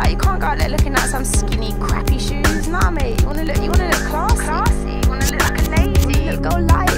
Like you can't go out there looking at some skinny, crappy shoes. Nah, mate. You wanna look, you wanna look classy. Classy. You wanna look like a lady. You wanna look, go light.